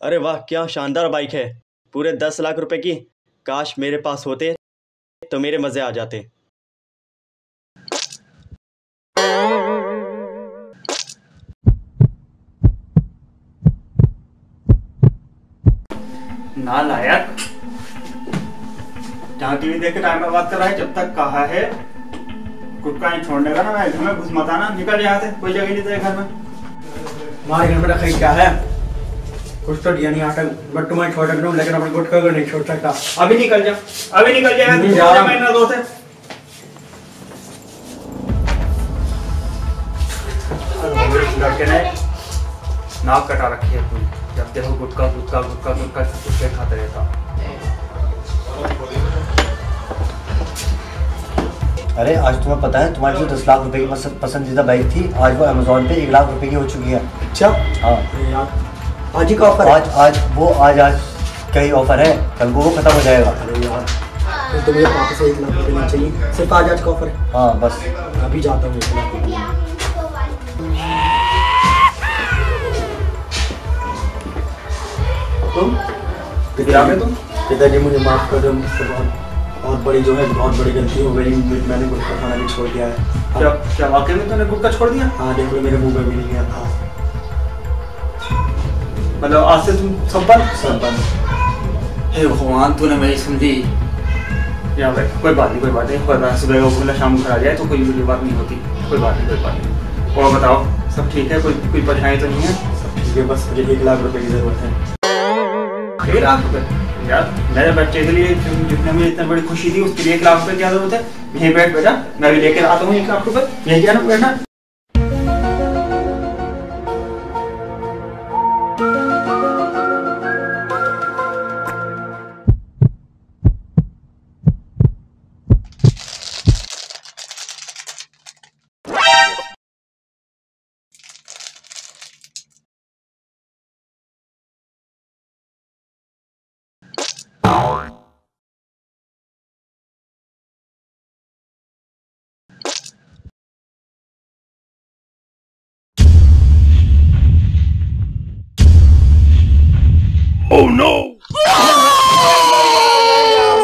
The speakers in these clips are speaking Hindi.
अरे वाह क्या शानदार बाइक है। पूरे दस लाख रुपए की काश मेरे पास होते तो मेरे मज़े आ जाते। ना लायक जहाँ टीवी देख के टाइम पर बात कर रहा है जब तक कहा है कुटका नहीं छोड़ने का ना मैं घर में घुस मत आना निकल यहाँ से कोई जगह नहीं तेरे घर में। हमारे घर में रखा ही क्या है? कुछ तो दिया नहीं आटा बट्टू मैं छोड़ सकता लेकिन अपने गुटखा को नहीं छोड़ सकता। अभी निकल जा अभी निकल जा तू जा रहा। मेरा दोस्त है। लड़के ने नाक कटा रखी है पूरी जब देखो गुटका गुटका गुटका गुटका गुटके खाते रहता। अरे आज तुम्हें पता है तुम्हारी जो दस लाख रुपए की पसंदीदा बाइक थी। आज वो अमेजोन पे एक लाख रुपए की हो चुकी है। अच्छा? हाँ। यार। आज ही का ऑफ़र आज आज वो आज आज का ही ऑफ़र है। कल को वो खत्म हो जाएगा। अरे यार तो तुम्हें वापस एक लाख रुपए नहीं चाहिए। सिर्फ़ आज आज का ऑफ़र है। हाँ बस। अभी जाता हूँ एक लाख तुम में तुम? पिताजी मुझे माफ़ कर दो मुझसे बहुत बहुत बड़ी जो है बहुत बड़ी गलती हो गई। मैंने गुटखा खाना भी छोड़ दिया है। क्या क्या वाकई में तूने गुटका छोड़ दिया? हाँ देख मेरे मुँह में भी नहीं गया था। मतलब आज से तुम सब संपन्न हे भगवान तूने मेरी समझी। या भाई कोई बात नहीं कोई बात नहीं। कोई बात सुबह को बोला शाम को खा जाए तो कोई बड़ी बात नहीं होती। कोई बात नहीं कोई बात नहीं। और बताओ सब ठीक है? कोई कोई परेशानी तो नहीं है? सब ठीक है बस मुझे एक लाख रुपए की ज़रूरत है। एक लाख रुपए? यार मेरे बच्चे के लिए जितने जितने में इतनी बड़ी खुशी थी उसके लिए एक लाख रुपये की क्या ज़रूरत है? यहीं बैठ बेटा मैं भी लेकर आता हूँ एक लाख रुपए। यही क्या ना बैठना।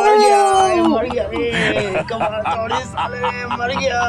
मर गया मर गया कमाल थोड़ी साले मर गया